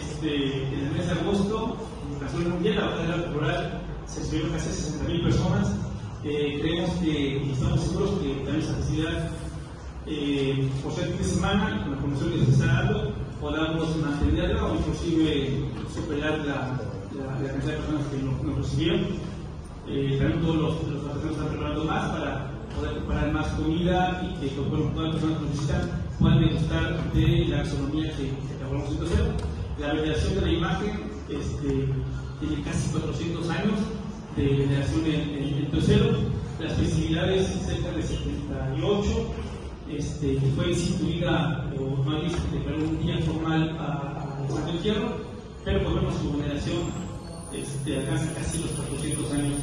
este, en el mes de agosto, en la zona mundial, la batalla rural se subieron casi 60.000 personas. Eh, creemos que, y estamos seguros que también esa festividad, eh, por ser fin de semana, con la promoción que se está dando, podamos mantenerla o inclusive superar la, la, la cantidad de personas que nos, nos recibieron. Eh, también todos los, los patrocinadores están preparando más para poder preparar más comida y que todas las personas que necesitan puedan degustar de la gastronomía que, que acabamos de hacer. La veneración de la imagen este, tiene casi 400 años de veneración en, en Tocero. Las festividades cerca de 78, este, fue instituida, o se declaró un día formal a, a Santo Entierro, pero por vemos su veneración alcanza casi los 400 años.